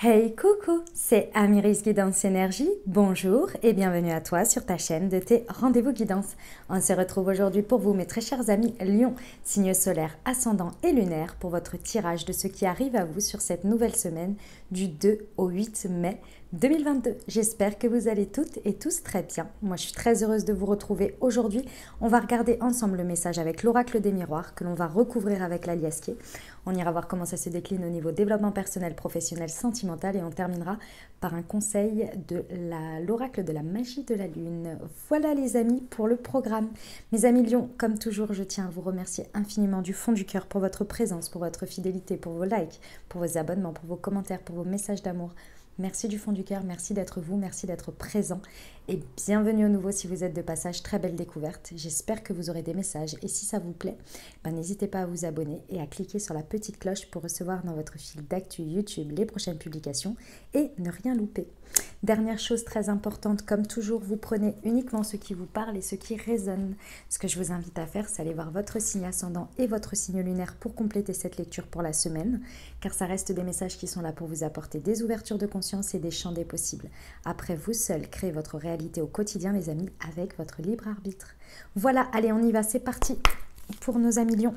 Hey coucou, c'est Amiris Guidance Énergie. Bonjour et bienvenue à toi sur ta chaîne de tes rendez-vous guidance. On se retrouve aujourd'hui pour vous, mes très chers amis Lion, signe solaire, ascendant et lunaire, pour votre tirage de ce qui arrive à vous sur cette nouvelle semaine du 2 au 8 mai 2022. J'espère que vous allez toutes et tous très bien. Moi, je suis très heureuse de vous retrouver aujourd'hui. On va regarder ensemble le message avec l'oracle des miroirs que l'on va recouvrir avec l'aliasquier. On ira voir comment ça se décline au niveau développement personnel, professionnel, sentimental et on terminera par un conseil de l'oracle de la magie de la lune. Voilà les amis pour le programme. Mes amis Lyon, comme toujours, je tiens à vous remercier infiniment du fond du cœur pour votre présence, pour votre fidélité, pour vos likes, pour vos abonnements, pour vos commentaires, pour vos messages d'amour. Merci du fond du cœur, merci d'être vous, merci d'être présent et bienvenue au nouveau si vous êtes de passage. Très belle découverte. J'espère que vous aurez des messages et si ça vous plaît, ben, n'hésitez pas à vous abonner et à cliquer sur la petite cloche pour recevoir dans votre fil d'actu YouTube les prochaines publications et ne rien louper. Dernière chose très importante, comme toujours, vous prenez uniquement ce qui vous parle et ce qui résonne. Ce que je vous invite à faire, c'est aller voir votre signe ascendant et votre signe lunaire pour compléter cette lecture pour la semaine, car ça reste des messages qui sont là pour vous apporter des ouvertures de conscience et des champs des possibles. Après, vous seul créez votre réalité au quotidien, les amis, avec votre libre arbitre. Voilà, allez, on y va, c'est parti pour nos amis Lions.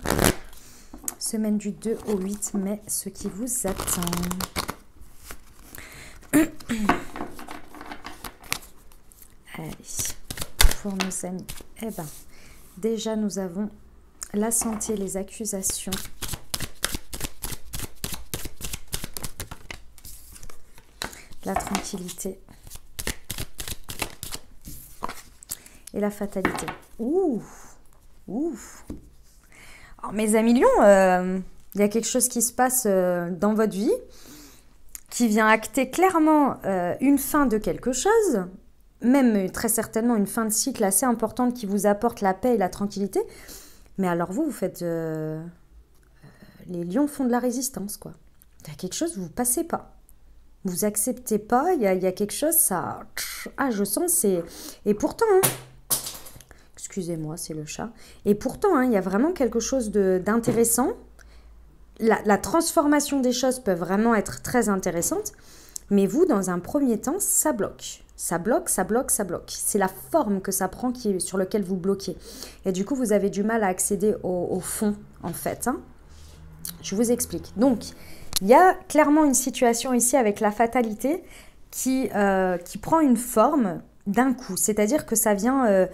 Semaine du 2 au 8 mai, ce qui vous attend. Allez, pour nos amis. Eh bien, déjà nous avons la santé, les accusations. La tranquillité. Et la fatalité. Ouh Ouh mes amis Lions, euh, il y a quelque chose qui se passe euh, dans votre vie qui vient acter clairement euh, une fin de quelque chose, même très certainement une fin de cycle assez importante qui vous apporte la paix et la tranquillité. Mais alors vous, vous faites... Euh, les lions font de la résistance, quoi. Il y a quelque chose, vous ne passez pas. Vous acceptez pas, il y, a, quelque chose, ça... Ah, je sens, c'est... Et pourtant... Hein, excusez-moi, c'est le chat. Et pourtant, hein, il y a vraiment quelque chose d'intéressant. La, transformation des choses peut vraiment être très intéressante. Mais vous, dans un premier temps, ça bloque. Ça bloque, ça bloque, ça bloque. C'est la forme que ça prend qui est, sur lequel vous bloquez. Et du coup, vous avez du mal à accéder au, fond, en fait. Hein. Je vous explique. Donc, il y a clairement une situation ici avec la fatalité qui, euh, qui prend une forme d'un coup. C'est-à-dire que ça vient... Euh,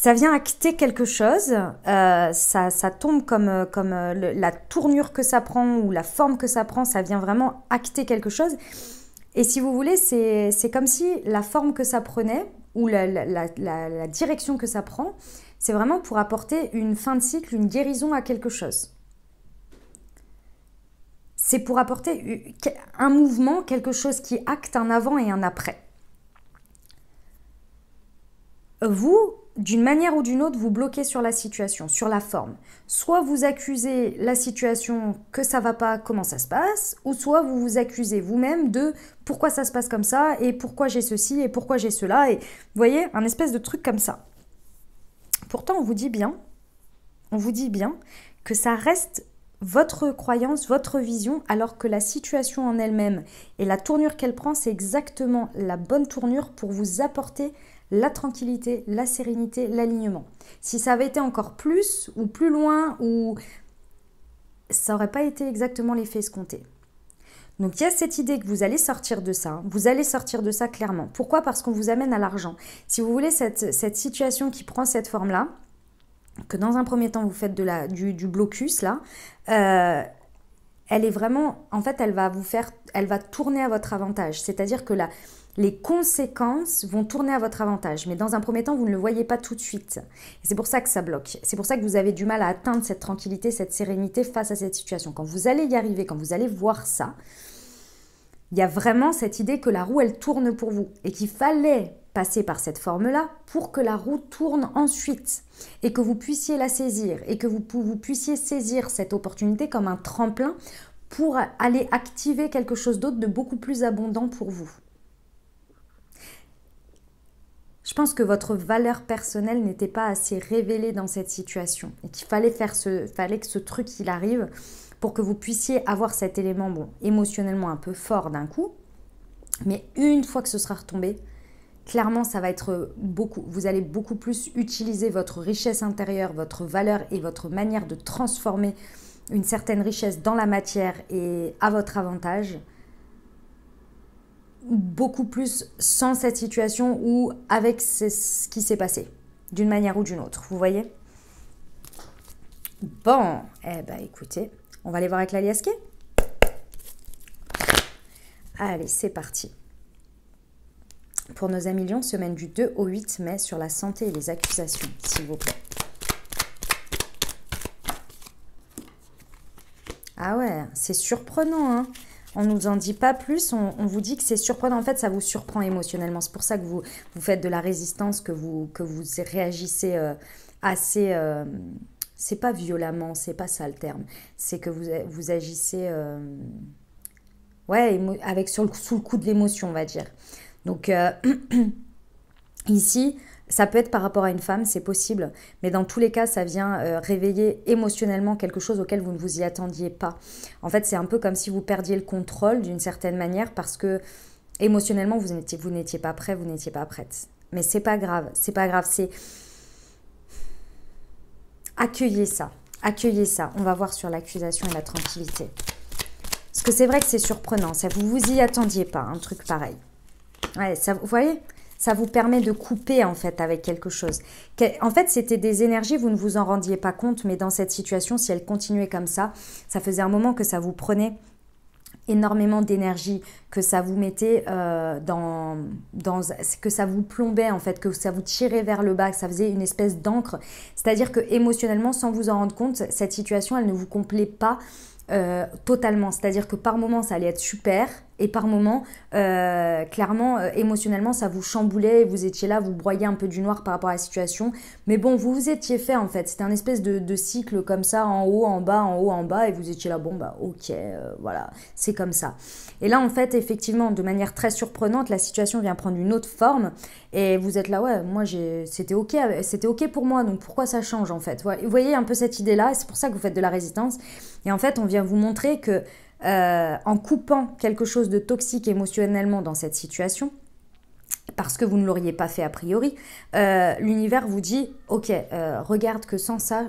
ça vient acter quelque chose, euh, ça, ça, tombe comme, comme la tournure que ça prend ou la forme que ça prend, ça vient vraiment acter quelque chose. Et si vous voulez, c'est comme si la forme que ça prenait ou la, la, direction que ça prend, c'est vraiment pour apporter une fin de cycle, une guérison à quelque chose. C'est pour apporter un mouvement, quelque chose qui acte un avant et un après. Vous, d'une manière ou d'une autre, vous bloquez sur la situation, sur la forme. Soit vous accusez la situation que ça va pas, comment ça se passe, ou soit vous vous accusez vous-même de pourquoi ça se passe comme ça, et pourquoi j'ai ceci, et pourquoi j'ai cela, et vous voyez, un espèce de truc comme ça. Pourtant, on vous dit bien, on vous dit bien que ça reste votre croyance, votre vision, alors que la situation en elle-même et la tournure qu'elle prend, c'est exactement la bonne tournure pour vous apporter la tranquillité, la sérénité, l'alignement. Si ça avait été encore plus ou plus loin ou ça n'aurait pas été exactement l'effet escompté. Donc il y a cette idée que vous allez sortir de ça, vous allez sortir de ça clairement. Pourquoi? Parce qu'on vous amène à l'argent. Si vous voulez cette, situation qui prend cette forme-là, que dans un premier temps vous faites de la, du, blocus là, euh, elle est vraiment, en fait, elle va vous faire, elle va tourner à votre avantage. C'est-à-dire que la, les conséquences vont tourner à votre avantage. Mais dans un premier temps, vous ne le voyez pas tout de suite. c'est pour ça que ça bloque. C'est pour ça que vous avez du mal à atteindre cette tranquillité, cette sérénité face à cette situation. Quand vous allez y arriver, quand vous allez voir ça, il y a vraiment cette idée que la roue, elle tourne pour vous. Et qu'il fallait passer par cette forme-là pour que la roue tourne ensuite. Et que vous puissiez la saisir. Et que vous, vous puissiez saisir cette opportunité comme un tremplin pour aller activer quelque chose d'autre de beaucoup plus abondant pour vous. Je pense que votre valeur personnelle n'était pas assez révélée dans cette situation et qu'il fallait faire ce, fallait que ce truc il arrive pour que vous puissiez avoir cet élément bon, émotionnellement un peu fort d'un coup. Mais une fois que ce sera retombé, clairement, ça va être beaucoup, vous allez beaucoup plus utiliser votre richesse intérieure, votre valeur et votre manière de transformer une certaine richesse dans la matière et à votre avantage beaucoup plus sans cette situation ou avec ce qui s'est passé, d'une manière ou d'une autre. Vous voyez? Bon, eh ben écoutez, on va aller voir avec la liasquée. Allez, c'est parti. Pour nos amis Lyon, semaine du 2 au 8 mai sur la santé et les accusations, s'il vous plaît. Ah ouais, c'est surprenant, hein? On nous en dit pas plus, on, vous dit que c'est surprenant. En fait, ça vous surprend émotionnellement. C'est pour ça que vous, faites de la résistance, que vous, réagissez euh, assez. Euh, c'est pas violemment, c'est pas ça le terme. C'est que vous, agissez. Euh, ouais, avec sous le coup de l'émotion, on va dire. Donc, ici, ça peut être par rapport à une femme, c'est possible, mais dans tous les cas, ça vient euh, réveiller émotionnellement quelque chose auquel vous ne vous y attendiez pas. En fait, c'est un peu comme si vous perdiez le contrôle d'une certaine manière parce que émotionnellement, vous n'étiez, vous n'étiez pas prêt, vous n'étiez pas prête. Mais c'est pas grave, c'est pas grave, c'est accueillez ça, accueillez ça. On va voir sur l'accusation et la tranquillité. Parce que c'est vrai que c'est surprenant, ça vous vous y attendiez pas, un truc pareil. Ouais, ça, vous voyez? Ça vous permet de couper en fait avec quelque chose. En fait, c'était des énergies, vous ne vous en rendiez pas compte, mais dans cette situation, si elle continuait comme ça, ça faisait un moment que ça vous prenait énormément d'énergie, que ça vous mettait euh, dans, dans, que ça vous plombait en fait, que ça vous tirait vers le bas, que ça faisait une espèce d'encre. C'est-à-dire que émotionnellement, sans vous en rendre compte, cette situation, elle ne vous complaît pas euh, totalement. C'est-à-dire que par moment, ça allait être super, et par moment, euh, clairement, euh, émotionnellement, ça vous chamboulait, vous étiez là, vous broyez un peu du noir par rapport à la situation. Mais bon, vous vous étiez fait en fait. C'était un espèce de, cycle comme ça, en haut, en bas, en haut, en bas, et vous étiez là, bon, bah ok, voilà, c'est comme ça. Et là, en fait, effectivement, de manière très surprenante, la situation vient prendre une autre forme, et vous êtes là, ouais, moi, c'était ok, c'était ok pour moi, donc pourquoi ça change en fait? Vous voyez un peu cette idée-là, c'est pour ça que vous faites de la résistance. Et en fait, on vient vous montrer que euh, en coupant quelque chose de toxique émotionnellement dans cette situation, parce que vous ne l'auriez pas fait a priori, euh, l'univers vous dit, ok, euh, regarde que sans ça,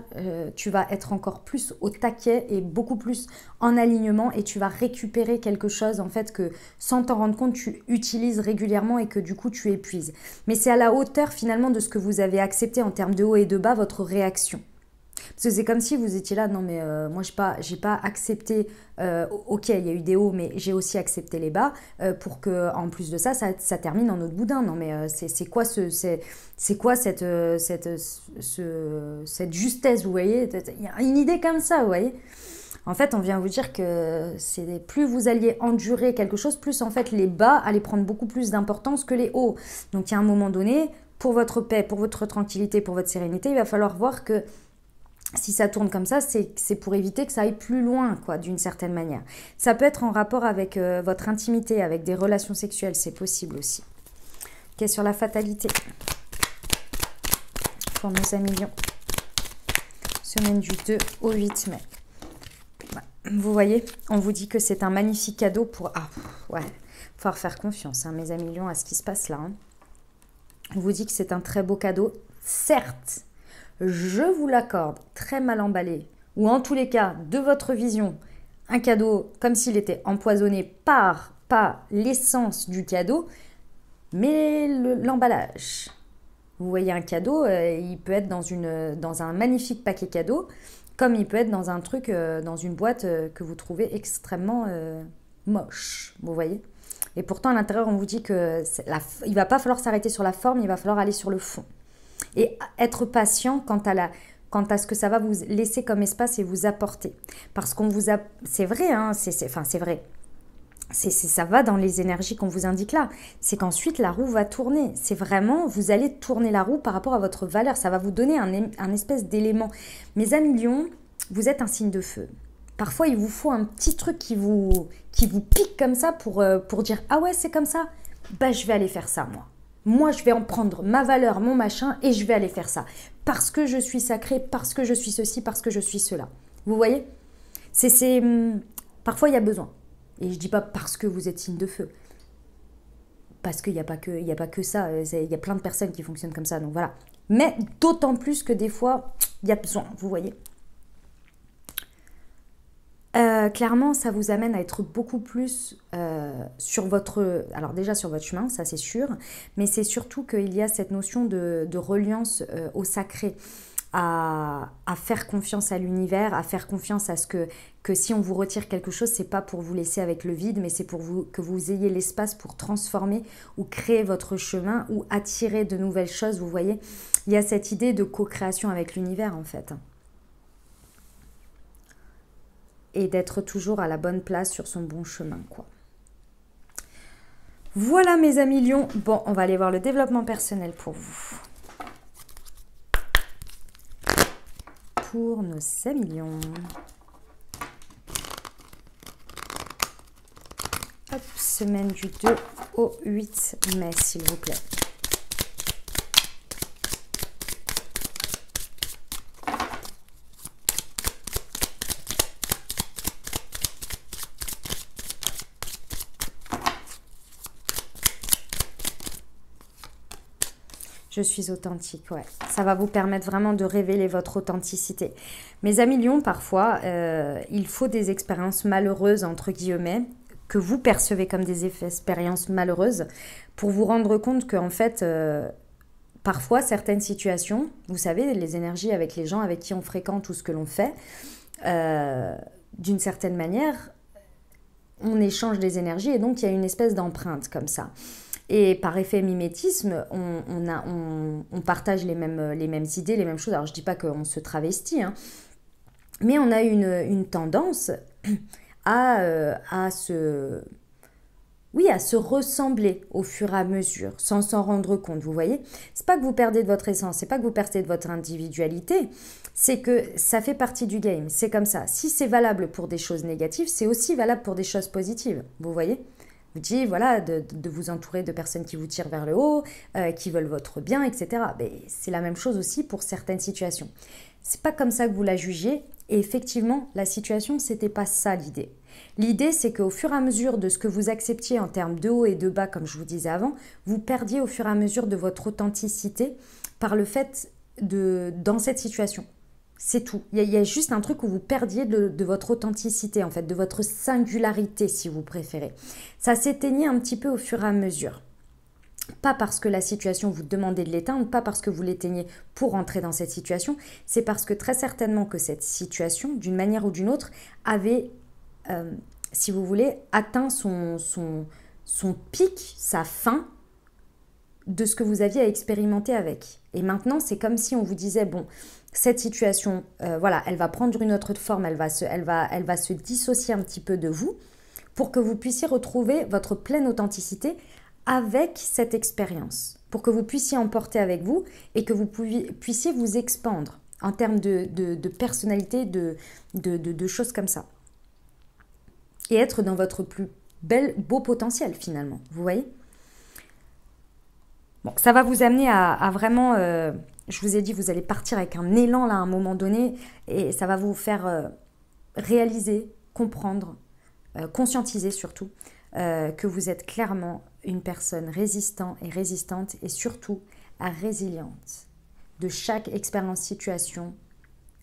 tu vas être encore plus au taquet et beaucoup plus en alignement et tu vas récupérer quelque chose en fait que sans t'en rendre compte, tu utilises régulièrement et que du coup tu épuises. Mais c'est à la hauteur finalement de ce que vous avez accepté en termes de haut et de bas, votre réaction. Parce que c'est comme si vous étiez là, non mais euh, moi j'ai pas, pas accepté, euh, ok il y a eu des hauts mais j'ai aussi accepté les bas euh, pour que en plus de ça, ça, ça termine en autre boudin. Non mais c'est quoi, ce, c'est quoi cette, cette, ce, cette justesse, vous voyez? Il y a une idée comme ça, vous voyez? En fait, on vient vous dire que plus vous alliez endurer quelque chose, plus en fait les bas allaient prendre beaucoup plus d'importance que les hauts. Donc il y a un moment donné, pour votre paix, pour votre tranquillité, pour votre sérénité, il va falloir voir que si ça tourne comme ça, c'est pour éviter que ça aille plus loin, quoi, d'une certaine manière. Ça peut être en rapport avec euh, votre intimité, avec des relations sexuelles, c'est possible aussi. Ok, sur la fatalité. Pour nos amis Semaine du 2 au 8 mai. Vous voyez, on vous dit que c'est un magnifique cadeau pour... Ah, ouais, faut faire confiance, hein, mes amis à ce qui se passe là. Hein. On vous dit que c'est un très beau cadeau. Certes, je vous l'accorde, très mal emballé, ou en tous les cas, de votre vision, un cadeau comme s'il était empoisonné par pas l'essence du cadeau, mais l'emballage. vous voyez un cadeau, euh, il peut être dans, un magnifique paquet cadeau, comme il peut être dans un truc, euh, dans une boîte euh, que vous trouvez extrêmement moche. Vous voyez Et pourtant, à l'intérieur, on vous dit que la, il va pas falloir s'arrêter sur la forme, il va falloir aller sur le fond et être patient quant à la quant à ce que ça va vous laisser comme espace et vous apporter. Parce qu'on vous a... C'est vrai, hein, c'est, enfin c'est vrai. C'est, ça va dans les énergies qu'on vous indique là. C'est qu'ensuite la roue va tourner. C'est vraiment, vous allez tourner la roue par rapport à votre valeur. Ça va vous donner un, un espèce d'élément. Mes amis lions, vous êtes un signe de feu. Parfois, il vous faut un petit truc qui vous, qui vous pique comme ça pour, euh, pour dire Ah ouais, c'est comme ça. Bah, je vais aller faire ça, moi. Moi, je vais en prendre ma valeur, mon machin, et je vais aller faire ça. Parce que je suis sacré, parce que je suis ceci, parce que je suis cela. Vous voyez? C'est, hum, parfois, il y a besoin. Et je dis pas parce que vous êtes signe de feu. Parce qu'il n'y a, pas que, a pas que ça. Euh, il y a plein de personnes qui fonctionnent comme ça. Donc voilà. Mais d'autant plus que des fois, il y a besoin, vous voyez? Euh, clairement, ça vous amène à être beaucoup plus euh, sur votre... Alors déjà sur votre chemin, ça c'est sûr, mais c'est surtout qu'il y a cette notion de, reliance euh, au sacré, à, faire confiance à l'univers, à faire confiance à ce que, que si on vous retire quelque chose, c'est pas pour vous laisser avec le vide, mais c'est pour vous, que vous ayez l'espace pour transformer ou créer votre chemin ou attirer de nouvelles choses, vous voyez. Il y a cette idée de co-création avec l'univers en fait et d'être toujours à la bonne place sur son bon chemin, quoi. Voilà mes amis lions. Bon, on va aller voir le développement personnel pour vous. Pour nos amis lions. Hop, semaine du 2 au 8 mai, s'il vous plaît. Je suis authentique, ouais. Ça va vous permettre vraiment de révéler votre authenticité. Mes amis lions, parfois, euh, il faut des expériences malheureuses, entre guillemets, que vous percevez comme des expériences malheureuses, pour vous rendre compte qu'en fait, euh, parfois, certaines situations, vous savez, les énergies avec les gens avec qui on fréquente ou ce que l'on fait, euh, d'une certaine manière, on échange des énergies et donc il y a une espèce d'empreinte comme ça. Et par effet mimétisme, on, a, on, partage les mêmes, les mêmes idées, les mêmes choses. Alors je ne dis pas qu'on se travestit, hein, mais on a une, une tendance à, euh, à se... Oui, à se ressembler au fur et à mesure, sans s'en rendre compte, vous voyez C'est pas que vous perdez de votre essence, c'est pas que vous perdez de votre individualité, c'est que ça fait partie du game, c'est comme ça. Si c'est valable pour des choses négatives, c'est aussi valable pour des choses positives, vous voyez vous dites voilà de, vous entourer de personnes qui vous tirent vers le haut, euh, qui veulent votre bien, etc. Mais c'est la même chose aussi pour certaines situations. C'est pas comme ça que vous la jugez. Et effectivement, la situation, c'était pas ça l'idée. L'idée, c'est qu'au fur et à mesure de ce que vous acceptiez en termes de haut et de bas, comme je vous disais avant, vous perdiez au fur et à mesure de votre authenticité par le fait de dans cette situation. C'est tout. Il y, a, juste un truc où vous perdiez de, votre authenticité, en fait, de votre singularité, si vous préférez. Ça s'éteignait un petit peu au fur et à mesure. Pas parce que la situation vous demandait de l'éteindre, pas parce que vous l'éteignez pour entrer dans cette situation, c'est parce que très certainement que cette situation, d'une manière ou d'une autre, avait, euh, si vous voulez, atteint son, son, son pic, sa fin, de ce que vous aviez à expérimenter avec. Et maintenant, c'est comme si on vous disait, bon, cette situation, euh, voilà, elle va prendre une autre forme, elle va, se, dissocier un petit peu de vous pour que vous puissiez retrouver votre pleine authenticité avec cette expérience, pour que vous puissiez emporter avec vous et que vous puissiez vous expandre en termes de, de, personnalité, de, de, choses comme ça. Et être dans votre plus bel, beau potentiel finalement, vous voyez? Bon, ça va vous amener à, vraiment... Euh, je vous ai dit, vous allez partir avec un élan là à un moment donné et ça va vous faire euh, réaliser, comprendre, euh, conscientiser surtout euh, que vous êtes clairement une personne résistante et résistante et surtout résiliente. De chaque expérience, situation,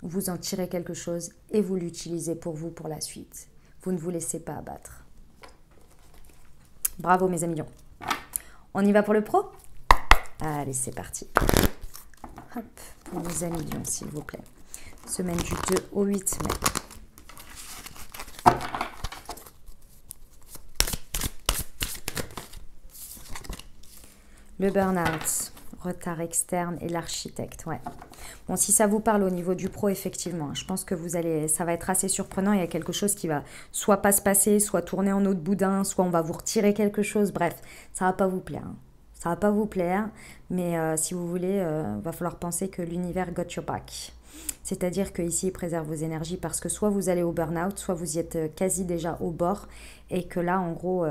vous en tirez quelque chose et vous l'utilisez pour vous pour la suite. Vous ne vous laissez pas abattre. Bravo mes amis. On y va pour le pro? Allez, c'est parti. Hop, pour nos amis s'il vous plaît. Semaine du 2 au 8 mai. Le burn-out, retard externe et l'architecte, ouais. Bon, si ça vous parle au niveau du pro, effectivement, je pense que vous allez, ça va être assez surprenant. Il y a quelque chose qui va soit pas se passer, soit tourner en autre boudin, soit on va vous retirer quelque chose. Bref, ça va pas vous plaire. Hein. Va pas vous plaire, mais euh, si vous voulez, euh, va falloir penser que l'univers got your back. C'est-à-dire qu'ici, il préserve vos énergies parce que soit vous allez au burn-out, soit vous y êtes euh, quasi déjà au bord et que là, en gros,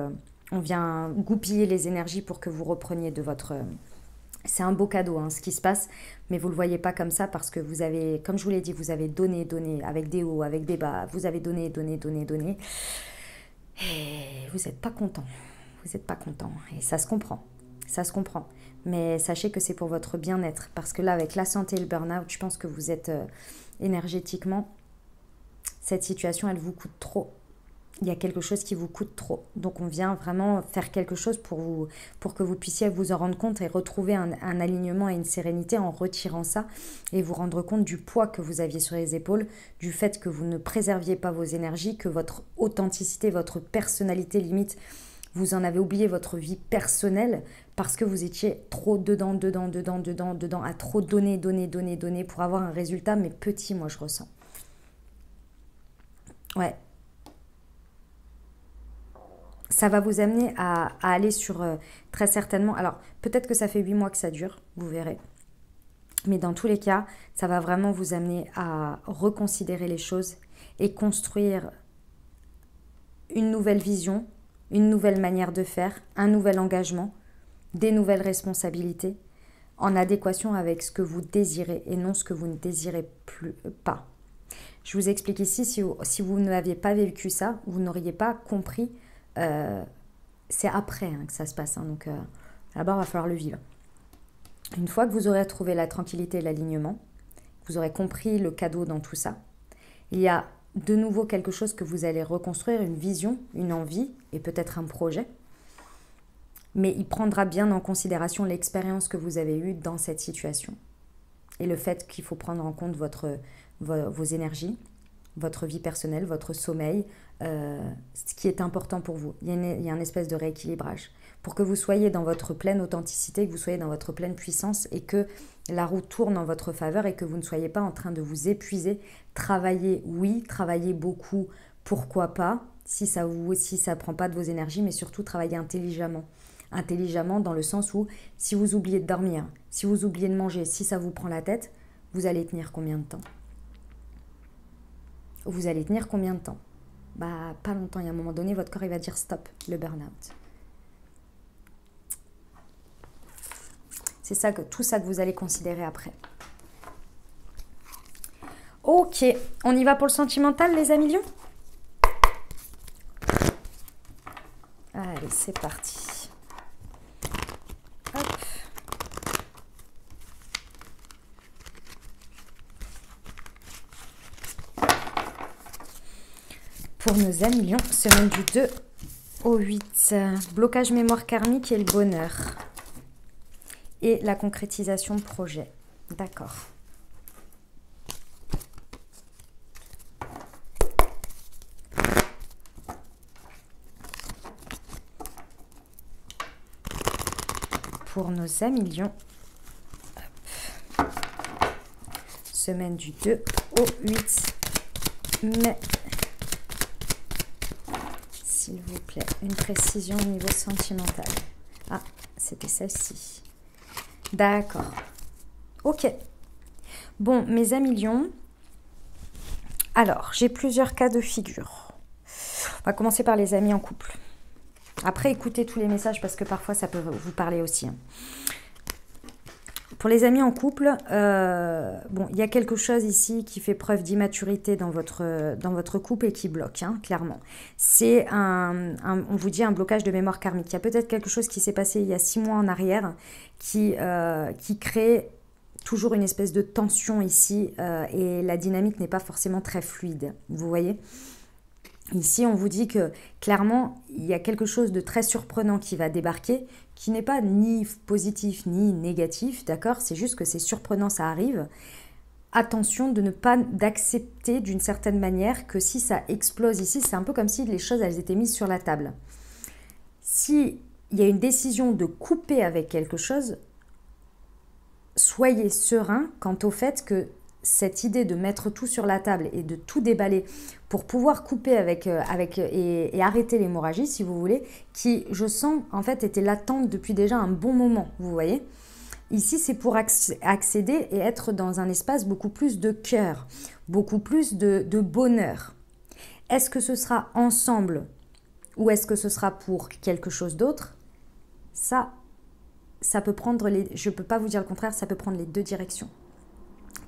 on vient goupiller les énergies pour que vous repreniez de votre, c'est un beau cadeau hein, ce qui se passe, mais vous ne le voyez pas comme ça parce que vous avez, comme je vous l'ai dit, vous avez donné, donné, avec des hauts, avec des bas, vous avez donné, donné, donné, donné. Et vous n'êtes pas content. Vous n'êtes pas content. Et ça se comprend. Ça se comprend. Mais sachez que c'est pour votre bien-être. Parce que là, avec la santé et le burn-out, je pense que vous êtes euh, énergétiquement, cette situation, elle vous coûte trop il y a quelque chose qui vous coûte trop. Donc on vient vraiment faire quelque chose pour, vous, pour que vous puissiez vous en rendre compte et retrouver un, alignement et une sérénité en retirant ça et vous rendre compte du poids que vous aviez sur les épaules, du fait que vous ne préserviez pas vos énergies, que votre authenticité, votre personnalité limite, vous en avez oublié votre vie personnelle parce que vous étiez trop dedans, dedans, dedans, dedans, dedans, à trop donner, donner, donner, donner pour avoir un résultat, mais petit, moi je ressens. Ouais, ça va vous amener à, aller sur euh, très certainement. Alors, peut-être que ça fait huit mois que ça dure, vous verrez. Mais dans tous les cas, ça va vraiment vous amener à reconsidérer les choses et construire une nouvelle vision, une nouvelle manière de faire, un nouvel engagement, des nouvelles responsabilités en adéquation avec ce que vous désirez et non ce que vous ne désirez plus pas. Je vous explique ici, si vous, si vous n'aviez pas vécu ça, vous n'auriez pas compris euh, c'est après hein, que ça se passe. Hein, donc euh, là-bas, il va falloir le vivre. Une fois que vous aurez trouvé la tranquillité et l'alignement, vous aurez compris le cadeau dans tout ça, il y a de nouveau quelque chose que vous allez reconstruire, une vision, une envie et peut-être un projet. Mais il prendra bien en considération l'expérience que vous avez eue dans cette situation et le fait qu'il faut prendre en compte votre, vos énergies, votre vie personnelle, votre sommeil, euh, ce qui est important pour vous. Il y, a une, il y, a un espèce de rééquilibrage. Pour que vous soyez dans votre pleine authenticité, que vous soyez dans votre pleine puissance et que la roue tourne en votre faveur et que vous ne soyez pas en train de vous épuiser. Travaillez, oui, travaillez beaucoup, pourquoi pas, si ça ça prend pas de vos énergies, mais surtout travaillez intelligemment. Intelligemment dans le sens où si vous oubliez de dormir, si vous oubliez de manger, si ça vous prend la tête, vous allez tenir combien de temps? Vous allez tenir combien de temps? Bah, pas longtemps. Il y a un moment donné, votre corps il va dire stop, le burn-out. C'est ça que, tout ça que vous allez considérer après. Ok, on y va pour le sentimental, les amis lions? Allez, c'est parti. Hop. Pour nos amis lions, semaine du 2 au 8. Blocage mémoire karmique et le bonheur. Et la concrétisation de projet. D'accord. Pour nos amis lions, semaine du 2 au 8 mai s'il vous plaît. Une précision au niveau sentimental. Ah, c'était celle-ci. D'accord. Ok. Bon, mes amis lions. Alors, j'ai plusieurs cas de figure. On va commencer par les amis en couple. Après, écoutez tous les messages parce que parfois ça peut vous parler aussi. Hein. Pour les amis en couple, euh, bon, il y a quelque chose ici qui fait preuve d'immaturité dans votre, dans votre couple et qui bloque, hein, clairement. C'est un, on vous dit, un blocage de mémoire karmique. Il y a peut-être quelque chose qui s'est passé il y a six mois en arrière qui, euh, qui crée toujours une espèce de tension ici euh, et la dynamique n'est pas forcément très fluide. Vous voyez? Ici, on vous dit que clairement, il y a quelque chose de très surprenant qui va débarquer, qui n'est pas ni positif ni négatif, d'accord? C'est juste que c'est surprenant, ça arrive. Attention de ne pas d'accepter d'une certaine manière que si ça explose ici, c'est un peu comme si les choses elles étaient mises sur la table. Si il y a une décision de couper avec quelque chose, soyez serein quant au fait que cette idée de mettre tout sur la table et de tout déballer pour pouvoir couper avec, euh, avec et, arrêter l'hémorragie, si vous voulez, qui, je sens, en fait, était latente depuis déjà un bon moment, vous voyez. Ici, c'est pour accéder et être dans un espace beaucoup plus de cœur, beaucoup plus de, bonheur. Est-ce que ce sera ensemble ou est-ce que ce sera pour quelque chose d'autre? Ça, ça peut prendre les, je peux pas vous dire le contraire, ça peut prendre les deux directions.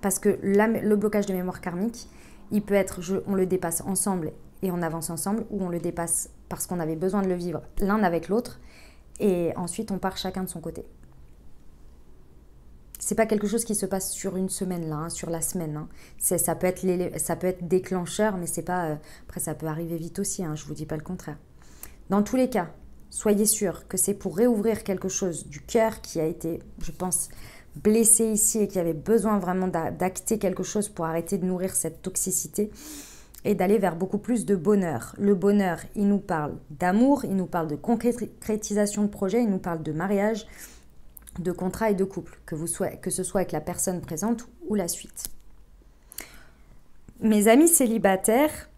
Parce que le blocage de mémoire karmique, il peut être, on le dépasse ensemble et on avance ensemble, ou on le dépasse parce qu'on avait besoin de le vivre l'un avec l'autre, et ensuite on part chacun de son côté. C'est pas quelque chose qui se passe sur une semaine là, hein, sur la semaine. Hein. ça peut être déclencheur, mais c'est pas. Euh, après, ça peut arriver vite aussi. Hein, je vous dis pas le contraire. Dans tous les cas, soyez sûr que c'est pour réouvrir quelque chose du cœur qui a été, je pense, blessé ici et qui avait besoin vraiment d'acter quelque chose pour arrêter de nourrir cette toxicité et d'aller vers beaucoup plus de bonheur. Le bonheur, il nous parle d'amour, il nous parle de concrétisation de projet, il nous parle de mariage, de contrat et de couple, que, que ce soit avec la personne présente ou la suite. Mes amis célibataires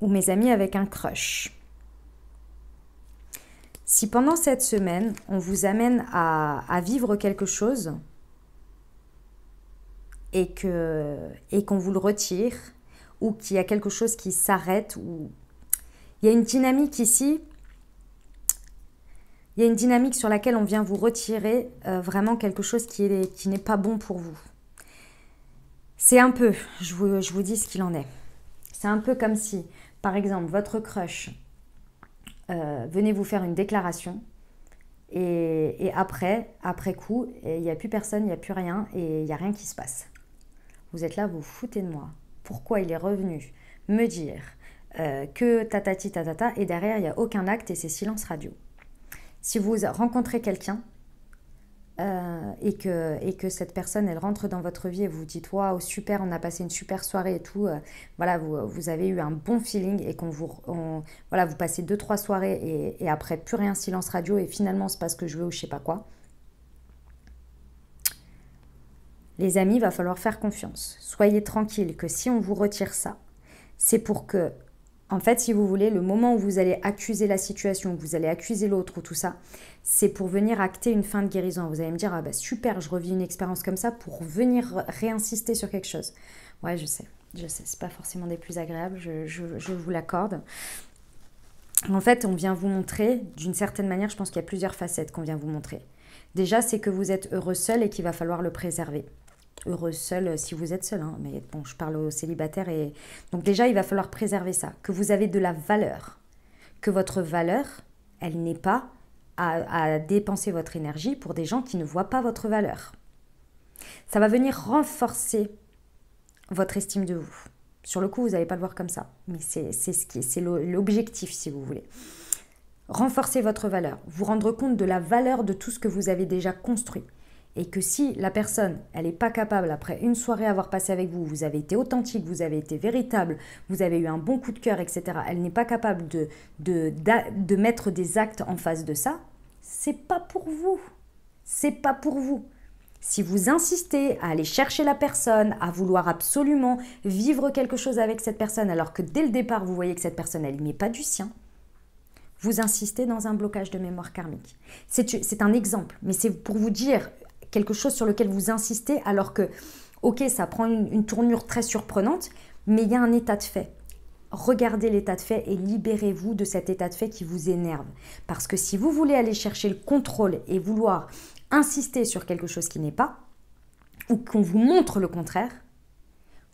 ou mes amis avec un crush. Si pendant cette semaine, on vous amène à, vivre quelque chose et qu'on vous le retire ou qu'il y a quelque chose qui s'arrête ou il y a une dynamique ici il y a une dynamique sur laquelle on vient vous retirer euh, vraiment quelque chose qui n'est pas bon pour vous. C'est un peu, je vous, je vous dis ce qu'il en est. C'est un peu comme si, par exemple, votre crush euh, venez vous faire une déclaration. Et, après, après coup, il n'y a plus personne, il n'y a plus rien et il n'y a rien qui se passe. Vous êtes là, vous, foutez de moi. Pourquoi il est revenu me dire euh, que tatati tatata et derrière il n'y a aucun acte et c'est silence radio. Si vous rencontrez quelqu'un euh, et, que, et que cette personne, elle rentre dans votre vie et vous dites Waouh, super, on a passé une super soirée et tout. Euh, voilà, vous, avez eu un bon feeling et qu'on vous. voilà, vous passez deux, trois soirées et, après, plus rien, silence radio et finalement, c'est pas ce que je veux ou je sais pas quoi. Les amis, il va falloir faire confiance. Soyez tranquilles que si on vous retire ça, c'est pour que en fait, si vous voulez, le moment où vous allez accuser la situation, vous allez accuser l'autre ou tout ça, c'est pour venir acter une fin de guérison. Vous allez me dire, ah bah super, je revis une expérience comme ça pour venir réinsister sur quelque chose. Ouais, je sais, je sais, c'est pas forcément des plus agréables, je vous l'accorde. En fait, on vient vous montrer, d'une certaine manière, je pense qu'il y a plusieurs facettes qu'on vient vous montrer. Déjà, c'est que vous êtes heureux seul et qu'il va falloir le préserver heureux seul euh, si vous êtes seul. Hein. Mais bon, je parle aux célibataires. Et... Donc déjà, il va falloir préserver ça. Que vous avez de la valeur. Que votre valeur, elle n'est pas à, dépenser votre énergie pour des gens qui ne voient pas votre valeur. Ça va venir renforcer votre estime de vous. Sur le coup, vous n'allez pas le voir comme ça. Mais c'est ce l'objectif, si vous voulez. Renforcer votre valeur. Vous rendre compte de la valeur de tout ce que vous avez déjà construit et que si la personne, elle n'est pas capable, après une soirée avoir passé avec vous, vous avez été authentique, vous avez été véritable, vous avez eu un bon coup de cœur, etc., elle n'est pas capable de, de, de mettre des actes en face de ça, c'est pas pour vous. C'est pas pour vous. Si vous insistez à aller chercher la personne, à vouloir absolument vivre quelque chose avec cette personne, alors que dès le départ, vous voyez que cette personne, elle n'est pas du sien, vous insistez dans un blocage de mémoire karmique. C'est un exemple, mais c'est pour vous dire quelque chose sur lequel vous insistez alors que, ok, ça prend une, tournure très surprenante, mais il y a un état de fait. Regardez l'état de fait et libérez-vous de cet état de fait qui vous énerve. Parce que si vous voulez aller chercher le contrôle et vouloir insister sur quelque chose qui n'est pas, ou qu'on vous montre le contraire,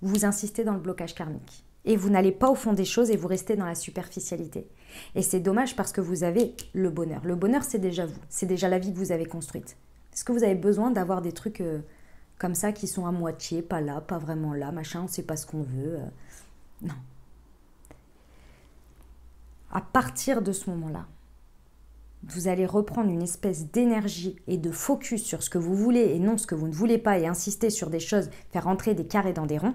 vous insistez dans le blocage karmique. Et vous n'allez pas au fond des choses et vous restez dans la superficialité. Et c'est dommage parce que vous avez le bonheur. Le bonheur, c'est déjà vous. C'est déjà la vie que vous avez construite. Est-ce que vous avez besoin d'avoir des trucs euh, comme ça qui sont à moitié, pas là, pas vraiment là, machin, on ne sait pas ce qu'on veut euh, Non. À partir de ce moment-là, vous allez reprendre une espèce d'énergie et de focus sur ce que vous voulez et non ce que vous ne voulez pas et insister sur des choses, faire rentrer des carrés dans des ronds.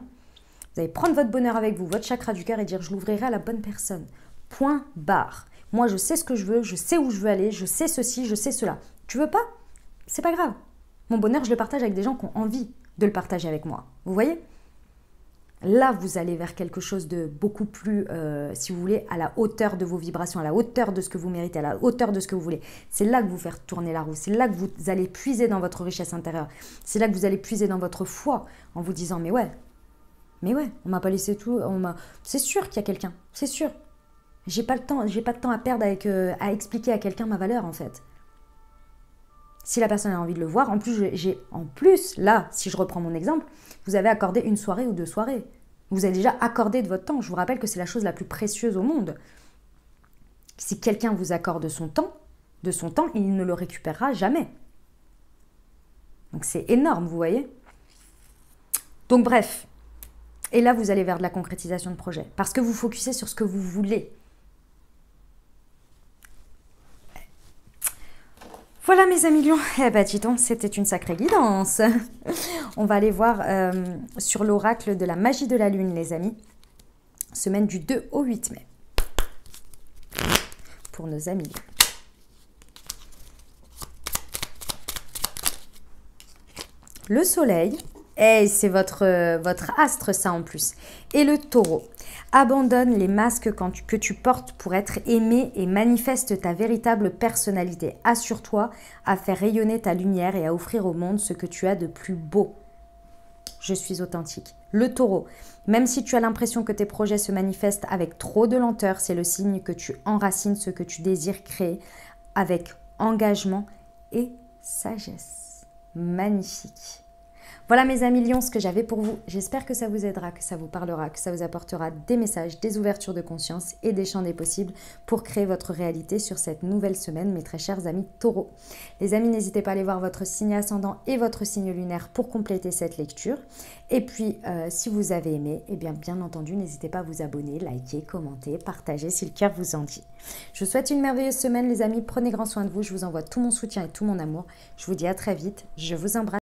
Vous allez prendre votre bonheur avec vous, votre chakra du cœur et dire je l'ouvrirai à la bonne personne. Point barre. Moi, je sais ce que je veux, je sais où je veux aller, je sais ceci, je sais cela. Tu veux pas? C'est pas grave. Mon bonheur, je le partage avec des gens qui ont envie de le partager avec moi. Vous voyez? Là, vous allez vers quelque chose de beaucoup plus, euh, si vous voulez, à la hauteur de vos vibrations, à la hauteur de ce que vous méritez, à la hauteur de ce que vous voulez. C'est là que vous faire tourner la roue. C'est là que vous allez puiser dans votre richesse intérieure. C'est là que vous allez puiser dans votre foi en vous disant, mais ouais, mais ouais, on m'a pas laissé tout. On m'a. C'est sûr qu'il y a quelqu'un. C'est sûr. J'ai pas le temps. J'ai pas de temps à perdre avec, euh, à expliquer à quelqu'un ma valeur en fait. Si la personne a envie de le voir, en plus, j'ai en plus, là, si je reprends mon exemple, vous avez accordé une soirée ou deux soirées. Vous avez déjà accordé de votre temps. Je vous rappelle que c'est la chose la plus précieuse au monde. Si quelqu'un vous accorde son temps, de son temps, il ne le récupérera jamais. Donc c'est énorme, vous voyez Donc bref, et là vous allez vers de la concrétisation de projet, parce que vous focussez sur ce que vous voulez. Voilà mes amis lions, eh ben dis donc, c'était une sacrée guidance. On va aller voir euh, sur l'oracle de la magie de la lune les amis, semaine du 2 au 8 mai, pour nos amis lions. le soleil, et c'est votre, euh, votre astre ça en plus, et le taureau. Abandonne les masques que tu portes pour être aimé et manifeste ta véritable personnalité. Assure-toi à faire rayonner ta lumière et à offrir au monde ce que tu as de plus beau. Je suis authentique. Le taureau, même si tu as l'impression que tes projets se manifestent avec trop de lenteur, c'est le signe que tu enracines ce que tu désires créer avec engagement et sagesse. Magnifique. Voilà mes amis lions, ce que j'avais pour vous. J'espère que ça vous aidera, que ça vous parlera, que ça vous apportera des messages, des ouvertures de conscience et des champs des possibles pour créer votre réalité sur cette nouvelle semaine, mes très chers amis taureaux. Les amis, n'hésitez pas à aller voir votre signe ascendant et votre signe lunaire pour compléter cette lecture. Et puis, euh, si vous avez aimé, eh bien, bien entendu, n'hésitez pas à vous abonner, liker, commenter, partager si le cœur vous en dit. Je vous souhaite une merveilleuse semaine, les amis. Prenez grand soin de vous. Je vous envoie tout mon soutien et tout mon amour. Je vous dis à très vite. Je vous embrasse.